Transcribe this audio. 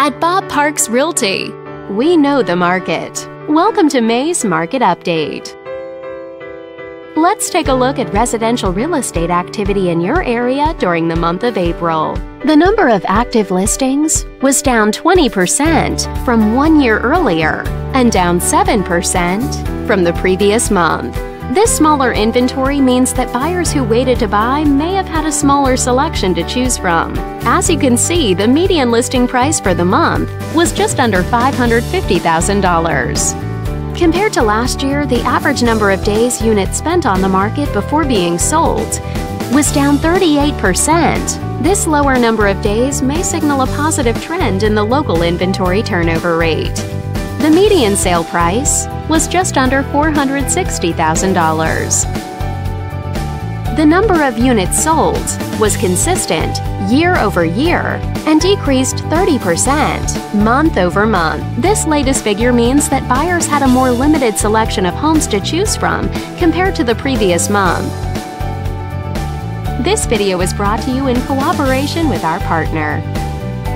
At Bob Parks Realty, we know the market. Welcome to May's Market Update. Let's take a look at residential real estate activity in your area during the month of April. The number of active listings was down 20% from one year earlier and down 7% from the previous month. This smaller inventory means that buyers who waited to buy may have had a smaller selection to choose from. As you can see, the median listing price for the month was just under $550,000. Compared to last year, the average number of days units spent on the market before being sold was down 38%. This lower number of days may signal a positive trend in the local inventory turnover rate. The median sale price was just under $460,000. The number of units sold was consistent year over year and decreased 30% month over month. This latest figure means that buyers had a more limited selection of homes to choose from compared to the previous month. This video is brought to you in cooperation with our partner,